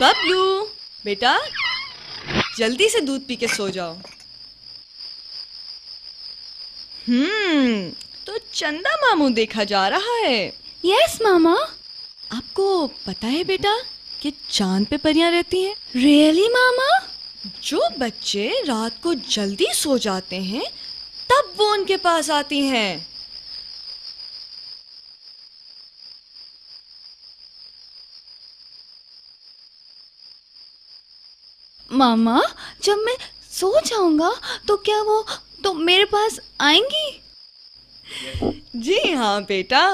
बबलू बेटा। जल्दी से दूध पी के सो जाओ। हम्म तो चंदा मामू देखा जा रहा है। यस मामा। आपको पता है बेटा कि चाँद पे परियाँ रहती हैं? रियली मामा? जो बच्चे रात को जल्दी सो जाते हैं तब वो उनके पास आती हैं। मामा, जब मैं सो जाऊँगा तो क्या वो तो मेरे पास आएँगी? जी हाँ बेटा।